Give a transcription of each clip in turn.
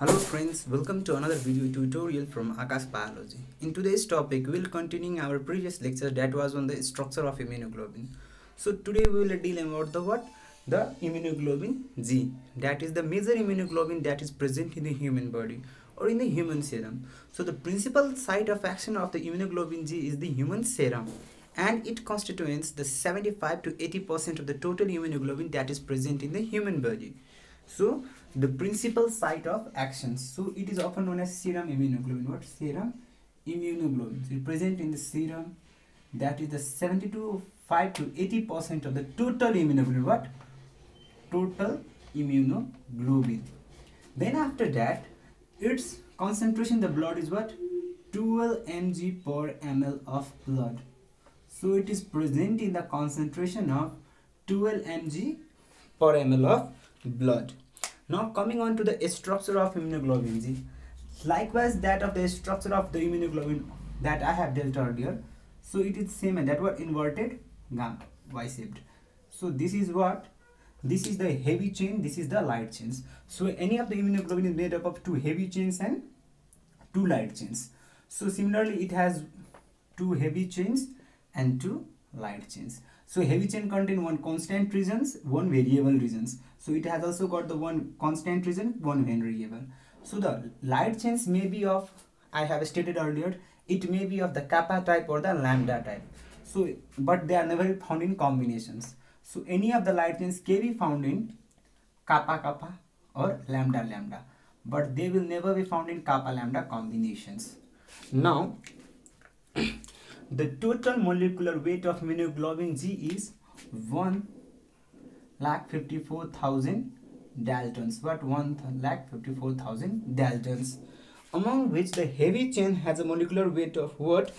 Hello friends, welcome to another video tutorial from Akash Biology. In today's topic, we will continuing our previous lecture that was on the structure of immunoglobulin. So today we will deal about the what? The immunoglobulin G. That is the major immunoglobulin that is present in the human body or in the human serum. So the principal site of action of the immunoglobulin G is the human serum and it constitutes the 75 to 80% of the total immunoglobulin that is present in the human body. So the principal site of action. So it is often known as serum immunoglobulin. What serum immunoglobulin? So present in the serum that is the 72 5 to 80 percent of the total immunoglobulin. What total immunoglobulin? Then after that, its concentration in the blood is what 12 mg per ml of blood. So it is present in the concentration of 12 mg per ml of blood. Now coming on to the structure of immunoglobulin G. Likewise that of the structure of the immunoglobulin that I have dealt earlier. So it is same and that were inverted gamma Y-shaped. So this is what this is the heavy chain this is the light chains so any of the immunoglobulin is made up of two heavy chains and two light chains so similarly it has two heavy chains and two light chains so heavy chain contain one constant regions one variable regions so it has also got the one constant region one variable so the light chains may be of i have stated earlier it may be of the kappa type or the lambda type. So but they are never found in combinations. So any of the light chains can be found in kappa kappa or lambda lambda but they will never be found in kappa lambda combinations. Now the total molecular weight of immunoglobulin G is 1 lakh 54,000 daltons. but 1 lakh 54,000 daltons. Among which the heavy chain has a molecular weight of what?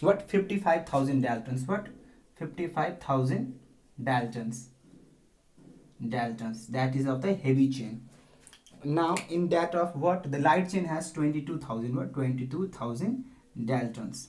What 55,000 daltons. What 55,000 daltons. Daltons. That is of the heavy chain. Now in that of what? The light chain has 22,000. What 22,000 daltons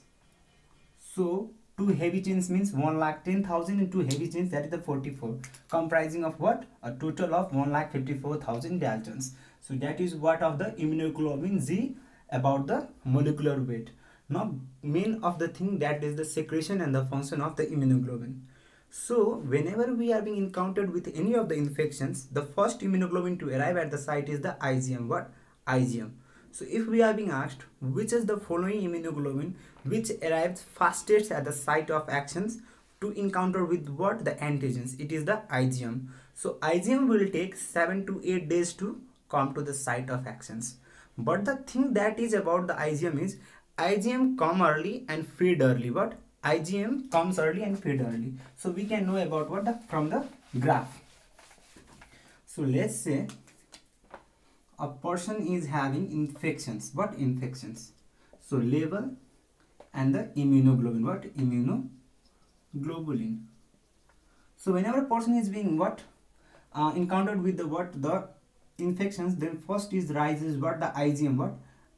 so two heavy chains means 1 lakh 10,000 and two heavy chains that is the 44 comprising of what? A total of 1 lakh 54,000 Daltons. So that is what of the immunoglobulin G about the molecular weight. Now main of the thing that is the secretion and the function of the immunoglobulin. So whenever we are being encountered with any of the infections, the first immunoglobulin to arrive at the site is the IgM. What? IgM. So if we are being asked which is the following immunoglobulin which arrives fastest at the site of actions to encounter with what the antigens it is the IgM. So IgM will take 7 to 8 days to come to the site of actions. But the thing that is about the IgM is IgM come early and feed early. What? IgM comes early and feed early. So we can know about what the from the graph. So let's say a person is having infections. What infections? So level and the immunoglobulin. What? Immunoglobulin. So whenever a person is being what? Uh, encountered with the what? The infections then first is rises what? The igm what?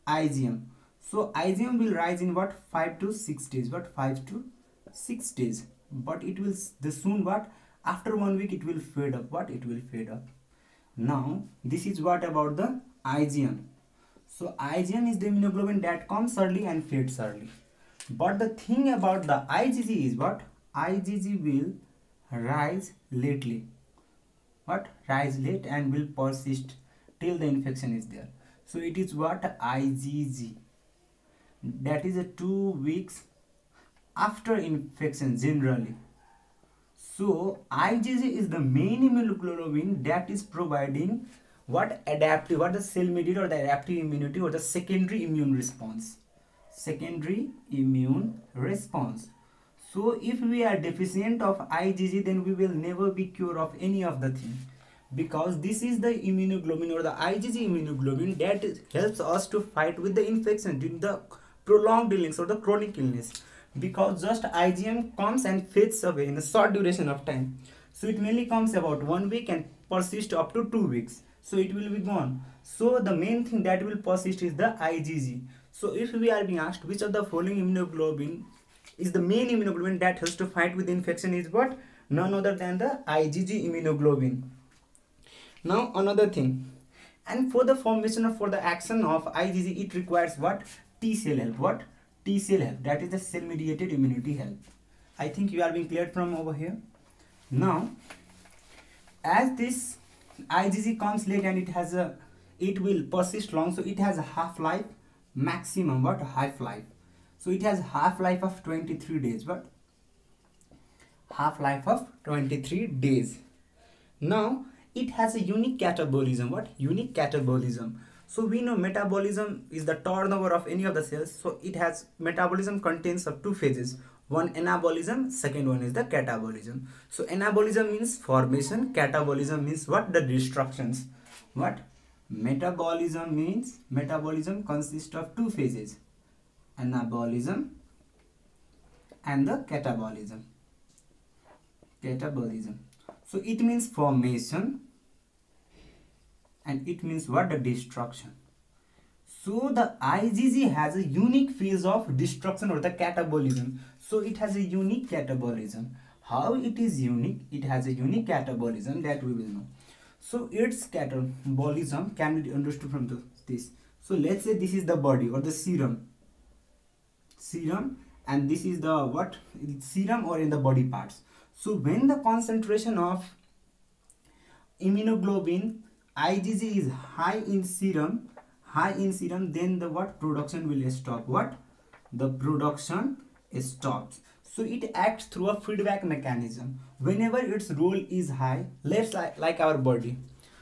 Igm so igm will rise in what? 5 to 6 days. What? 5 to 6 days. But it will the soon what? After one week it will fade up. What? It will fade up now this is what about the IgM. So IgM is the immunoglobulin that comes early and fades early. But the thing about the IgG is what? IgG will rise lately. What? Rise late and will persist till the infection is there. So it is what? IgG. That is a two weeks after infection generally. So IgG is the main immunoglobulin that is providing what adaptive, what the cell mediated or the adaptive immunity or the secondary immune response. Secondary immune response. So if we are deficient of IgG then we will never be cured of any of the thing because this is the immunoglobulin or the IgG immunoglobulin that helps us to fight with the infection during the prolonged illness or the chronic illness because just IgM comes and fades away in a short duration of time. So it mainly comes about one week and persists up to two weeks. So it will be gone. So the main thing that will persist is the IgG. So if we are being asked which of the following immunoglobulin is the main immunoglobulin that helps to fight with infection is what? None other than the IgG immunoglobulin. Now another thing. and for the formation of for the action of igg it requires what t cell help what t cell help that is the cell mediated immunity help. I think you are being cleared from over here. Now as this igg comes late and it has a it will persist long so it has a half life maximum what half life so it has half life of 23 days but half life of 23 days. Now it has a unique catabolism what? Unique catabolism so we know metabolism is the turnover of any of the cells. So it has metabolism contains of two phases. One anabolism. Second one is the catabolism. So anabolism means formation. Catabolism means what? The destructions. What? Metabolism means metabolism consists of two phases. Anabolism and the catabolism. Catabolism. So it means formation and it means what the destruction. So the IgG has a unique phase of destruction or the catabolism. So it has a unique catabolism. How it is unique? It has a unique catabolism that we will know. So its catabolism can be understood from the, this. So let's say this is the body or the serum. Serum and this is the what? Serum or in the body parts. So when the concentration of immunoglobulin IgG is high in serum high in serum then the what production will stop. What? The production stops. So it acts through a feedback mechanism. Whenever its role is high let's like, like our body.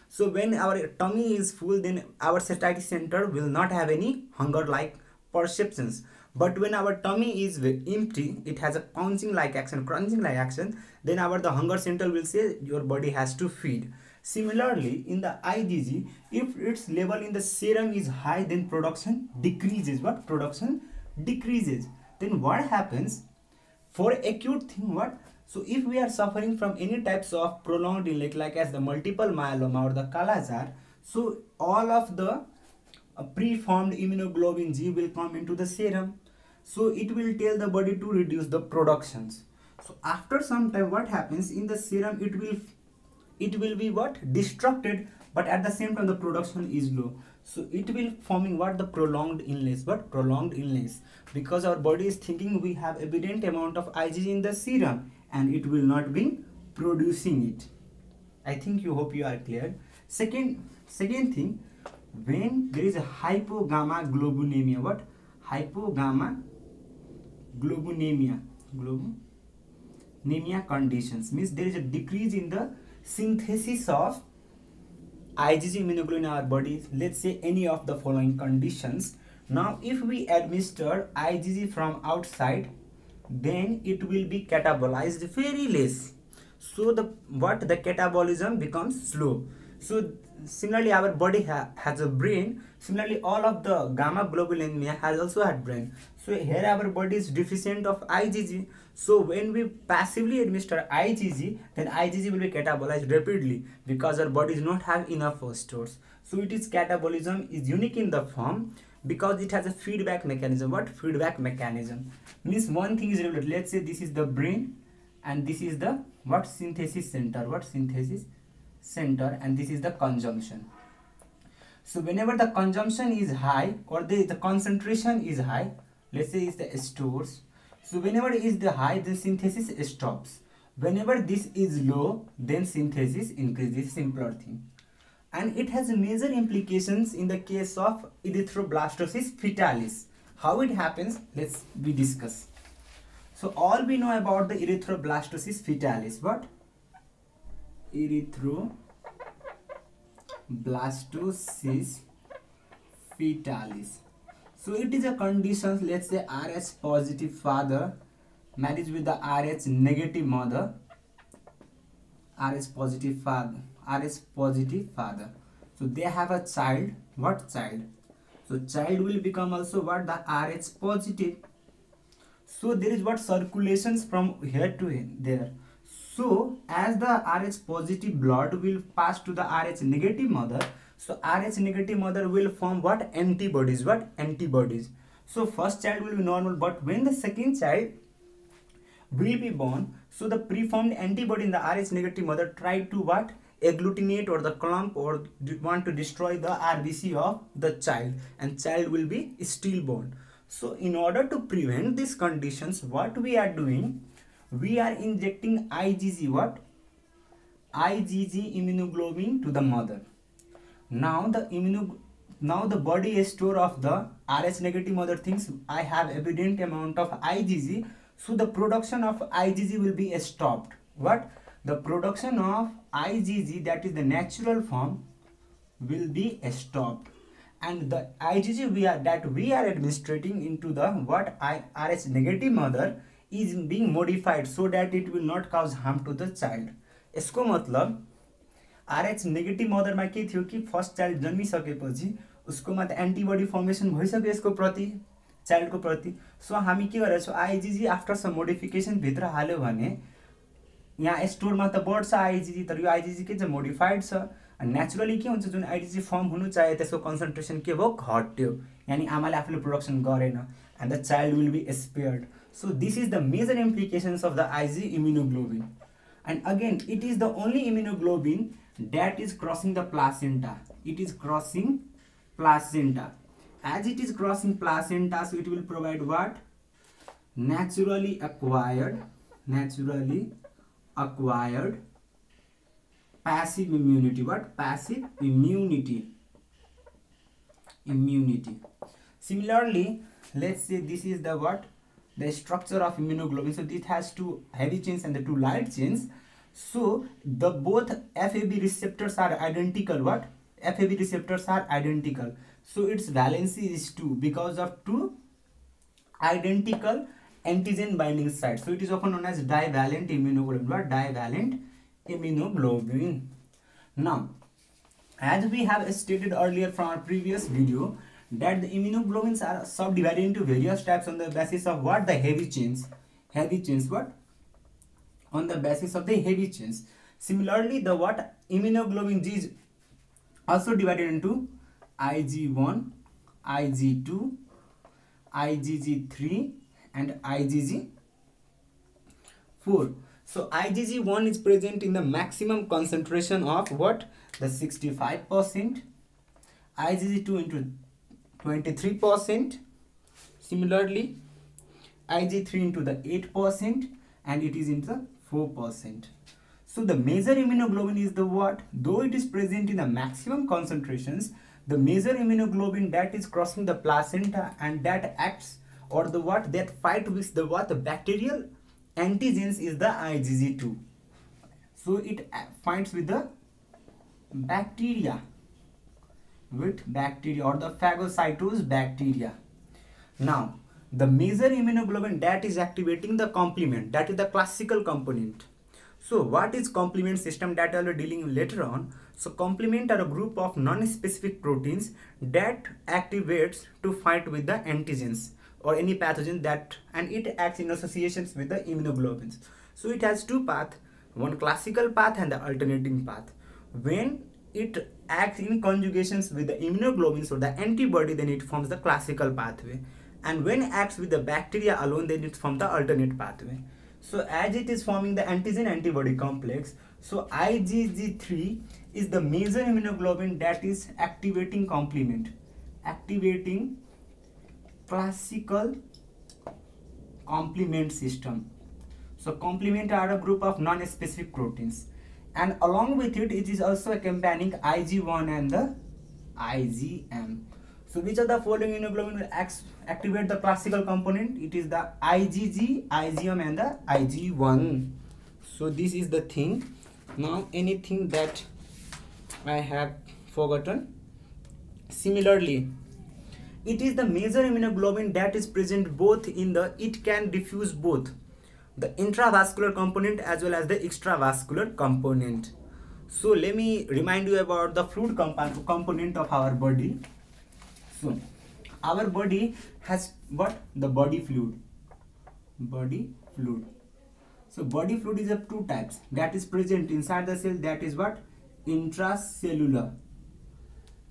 So when our tummy is full then our satiety center will not have any hunger like perceptions. But when our tummy is empty it has a pouncing like action crunching like action then our the hunger center will say your body has to feed similarly in the igg if its level in the serum is high then production decreases. What? Production decreases. Then what happens? For acute thing what? So if we are suffering from any types of prolonged illness like as the multiple myeloma or the kala so all of the uh, preformed immunoglobulin G will come into the serum. So it will tell the body to reduce the productions. So after some time what happens? In the serum it will it will be what? Destructed but at the same time the production is low. So it will forming what? The prolonged illness but prolonged illness because our body is thinking we have evident amount of IgG in the serum and it will not be producing it. I think you hope you are clear. Second second thing when there is a hypogamma globulinemia what? Hypogamma globulinemia. Globulinemia conditions means there is a decrease in the synthesis of IgG immunoglobulin in our body. Let's say any of the following conditions. Now if we administer IgG from outside then it will be catabolized very less. So the what the catabolism becomes slow so similarly our body ha has a brain. Similarly all of the gamma globulinemia has also had brain. So here our body is deficient of igg so when we passively administer igg then igg will be catabolized rapidly because our body does not have enough stores so it is catabolism is unique in the form because it has a feedback mechanism. What feedback mechanism? Means one thing is let's say this is the brain and this is the what? Synthesis center. What synthesis center and this is the consumption so whenever the consumption is high or the, the concentration is high let's say is the stores. So whenever is the high then synthesis stops. Whenever this is low then synthesis increases. Simpler thing. And it has major implications in the case of erythroblastosis fetalis how it happens let's we discuss. So all we know about the erythroblastosis fetalis what erythroblastosis fetalis. So it is a condition let's say rh positive father marriage with the rh negative mother. Rh positive father rh positive father. So they have a child. What child? So child will become also what? The rh positive. So there is what circulations from here to there so as the Rh positive blood will pass to the Rh negative mother, so Rh negative mother will form what? Antibodies. What? Antibodies. So first child will be normal, but when the second child will be born, so the preformed antibody in the Rh negative mother try to what? agglutinate or the clump or want to destroy the rbc of the child and child will be stillborn so in order to prevent these conditions what we are doing we are injecting igg what? Igg immunoglobulin to the mother. Now the immuno now the body is store of the rh negative mother thinks i have evident amount of igg so the production of igg will be stopped. What? The production of IgG that is the natural form will be stopped. And the IgG we are that we are administrating into the what? I, Rh negative mother is being modified so that it will not cause harm to the child. यसको मतलब RH negative मदरमा के थियो कि first child जन्मिसकेपछि उसकोमा त antibody formation भइसक्यो यसको प्रति चाइल्डको प्रति। सो हामी के गरेको छौँ आइजिजी आफ्टर सम मोडिफिकेसनभित्र हाल्यो भने यहाँ स्टोरमा त बढ्छ आइजिजी तर यो आइजिजी के छ मोडिफाइड छ? नेचुरली के हुन्छ? जुन आइजिजी फर्म हुनु चाहे त्यसको कन्सन्ट्रेसन के भयो घट्यो। यानि आमाले आफूले प्रोडक्सन गरेन। And the child will be spared So this is the major implications of the Ig immunoglobulin. And again, it is the only immunoglobulin that is crossing the placenta. It is crossing placenta. As it is crossing placenta, so it will provide what? Naturally acquired, naturally acquired passive immunity. What? Passive immunity. Immunity. Similarly, let's say this is the what? The structure of immunoglobulin so it has two heavy chains and the two light chains so the both fab receptors are identical what fab receptors are identical so its valency is 2 because of two identical antigen binding site. So it is often known as divalent immunoglobulin. What divalent immunoglobulin? Now, as we have stated earlier from our previous video, that the immunoglobulins are subdivided into various types on the basis of what the heavy chains. Heavy chains what? On the basis of the heavy chains. Similarly, the what immunoglobulin G is also divided into IG1, IG2, IgG3 and IgG 4. So IgG1 is present in the maximum concentration of what? The 65%. IgG2 into 23%. Similarly, Ig3 into the 8% and it is into the 4%. So the major immunoglobulin is the what? Though it is present in the maximum concentrations, the major immunoglobulin that is crossing the placenta and that acts or the what that fight with the what the bacterial antigens is the IgG2 so it fights with the bacteria with bacteria or the phagocytose bacteria. Now the major immunoglobulin that is activating the complement that is the classical component. So what is complement system that I will be dealing later on? So complement are a group of non-specific proteins that activates to fight with the antigens or any pathogen that and it acts in associations with the immunoglobulins. So it has two path one classical path and the alternating path. When it acts in conjugations with the immunoglobulins or the antibody then it forms the classical pathway. And when it acts with the bacteria alone then it forms the alternate pathway. So as it is forming the antigen antibody complex so igg3 is the major immunoglobulin that is activating complement. Activating classical complement system. So complement are a group of non-specific proteins and along with it it is also accompanying IG1 and the IgM. So which of the following immunoglobulin will activate the classical component? It is the IgG, IgM and the IG1. So this is the thing. Now anything that I have forgotten. Similarly, it is the major immunoglobulin that is present both in the it can diffuse both the intravascular component as well as the extravascular component. So let me remind you about the fluid comp component of our body. So our body has what? The body fluid. Body fluid. So body fluid is of two types. That is present inside the cell that is what? Intracellular.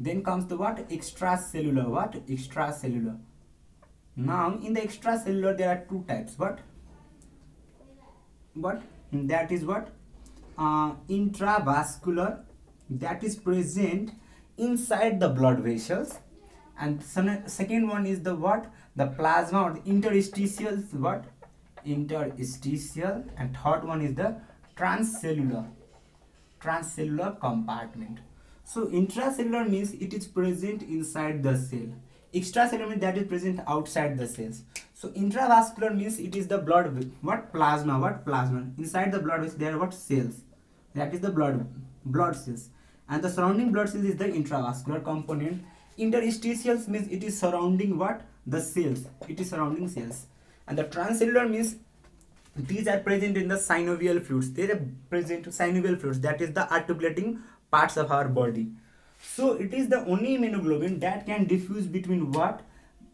Then comes the what? Extracellular. What? Extracellular. Now in the extracellular there are two types. What what that is what? Uh, intravascular that is present inside the blood vessels. And second one is the what? The plasma or the interstitial what? Interstitial. And third one is the transcellular transcellular compartment. So intracellular means it is present inside the cell. Extracellular means that is present outside the cells so intravascular means it is the blood what? Plasma what? Plasma. Inside the blood there are what? Cells. That is the blood blood cells. And the surrounding blood cells is the intravascular component. Interstitials means it is surrounding what? The cells. It is surrounding cells. And the transcellular means these are present in the synovial fluids. They are present synovial fluids. That is the articulating parts of our body. So it is the only immunoglobulin that can diffuse between what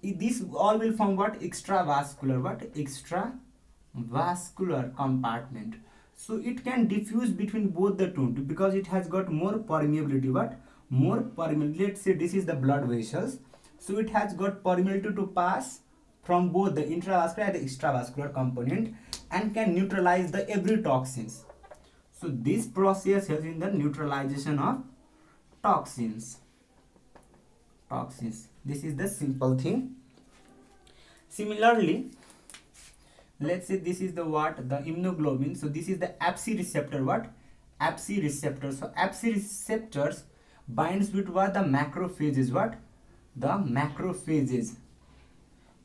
this all will form what? Extravascular. What? Extravascular compartment. So it can diffuse between both the two because it has got more permeability. What? More permeability. Let's say this is the blood vessels. So it has got permeability to pass from both the intravascular and the extravascular component and can neutralize the every toxins. So this process helps in the neutralization of toxins. Toxins this is the simple thing. Similarly let's say this is the what? The immunoglobulin. So this is the fc receptor what? Fc receptor. So fc receptors binds with what? The macrophages what? The macrophages.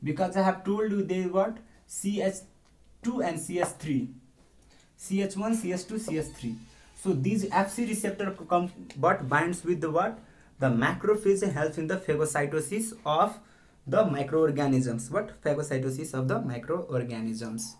Because i have told you they what? Ch2 and ch3 ch1 ch2 ch3 so these fc receptor come but binds with the what the macrophage helps in the phagocytosis of the microorganisms what? Phagocytosis of the microorganisms.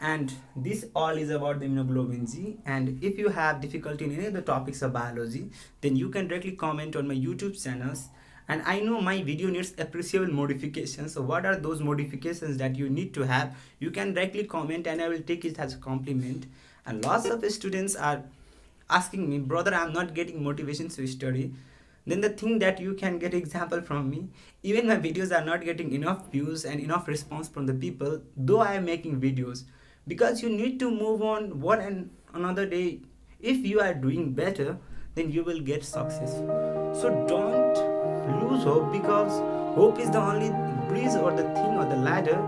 And this all is about the immunoglobulin G. And if you have difficulty in any of the topics of biology then you can directly comment on my YouTube channels. And I know my video needs appreciable modifications. So what are those modifications that you need to have? You can directly comment and I will take it as a compliment. And lots of students are asking me brother I'm not getting motivation to study then the thing that you can get example from me even my videos are not getting enough views and enough response from the people though I am making videos. Because you need to move on one and another day. If you are doing better then you will get success. So don't lose hope because hope is the only breeze or the thing or the ladder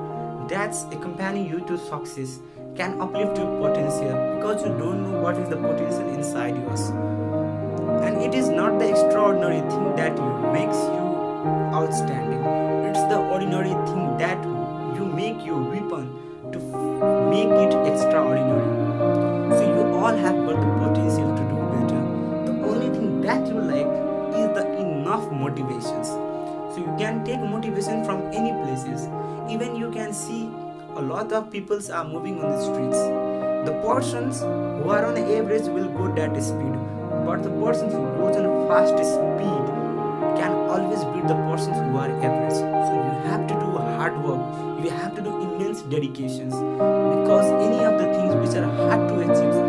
that's accompanying you to success can uplift your potential because you don't know what is the potential inside yours and it is not the extraordinary thing that makes you outstanding it's the ordinary thing that you make your weapon to make it extraordinary. So you all have got the potential to do better. The only thing that you lack is the enough motivations. So you can take motivation from any places. Even you can see a lot of peoples are moving on the streets. The persons who are on average will go that speed, but the persons who goes on fast speed can always beat the persons who are average. So you have to do hard work. You have to do immense dedications because any of the things which are hard to achieve